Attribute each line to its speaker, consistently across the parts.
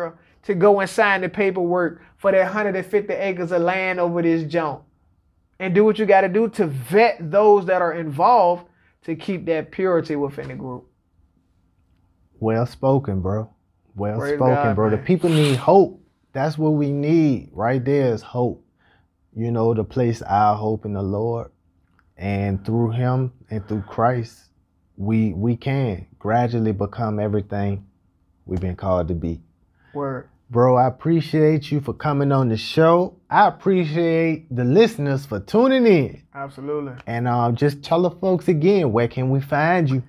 Speaker 1: girl to go and sign the paperwork for that 150 acres of land over this junk. And do what you got to do to vet those that are involved to keep that purity within the group.
Speaker 2: Well spoken, bro. Well
Speaker 1: Praise
Speaker 2: spoken,
Speaker 1: God,
Speaker 2: bro. The people need hope. That's what we need. Right there is hope. You know, to place our hope in the Lord. And through him and through Christ, we we can gradually become everything we've been called to be.
Speaker 1: Word.
Speaker 2: Bro, I appreciate you for coming on the show. I appreciate the listeners for tuning in.
Speaker 1: Absolutely.
Speaker 2: And um, just tell the folks again, where can we find you?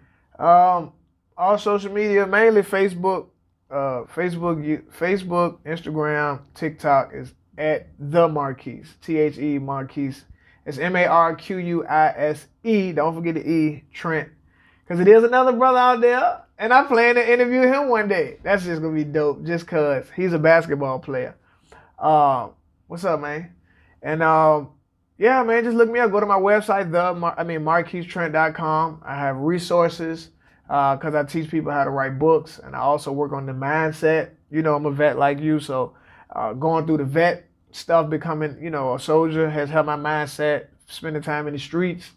Speaker 1: Um, all social media, mainly Facebook, uh, Facebook, Facebook, Instagram, TikTok is at the Marquise. T H E Marquise. It's M A R Q U I S E. Don't forget the E, Trent, because it is another brother out there, and I plan to interview him one day. That's just gonna be dope, just cause he's a basketball player. Um, what's up, man? And um, yeah, man, just look me up. Go to my website, the I mean marquisetrent.com. I have resources because I teach people how to write books, and I also work on the mindset. You know, I'm a vet like you, so uh, going through the vet stuff, becoming you know a soldier has helped my mindset. Spending time in the streets,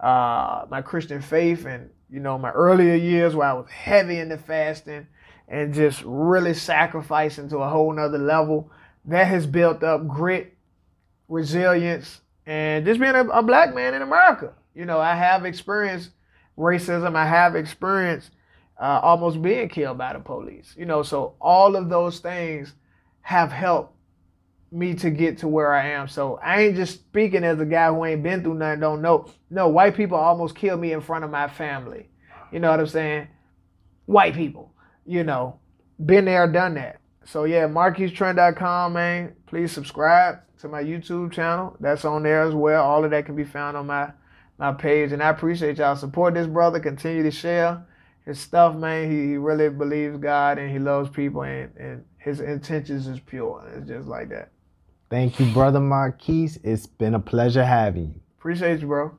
Speaker 1: uh, my Christian faith, and you know my earlier years where I was heavy into fasting and just really sacrificing to a whole nother level. That has built up grit, resilience, and just being a, a black man in America. You know, I have experienced racism. I have experienced uh, almost being killed by the police. You know, so all of those things have helped me to get to where I am. So I ain't just speaking as a guy who ain't been through nothing, don't know. No, white people almost killed me in front of my family. You know what I'm saying? White people, you know, been there, done that. So yeah, MarquiseTrent.com, man. Please subscribe to my YouTube channel. That's on there as well. All of that can be found on my my page. And I appreciate y'all support this brother. Continue to share his stuff, man. He, he really believes God and he loves people and, and his intentions is pure. It's just like that.
Speaker 2: Thank you, Brother Marquise. It's been a pleasure having you.
Speaker 1: Appreciate you, bro.